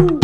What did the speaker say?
Ooh.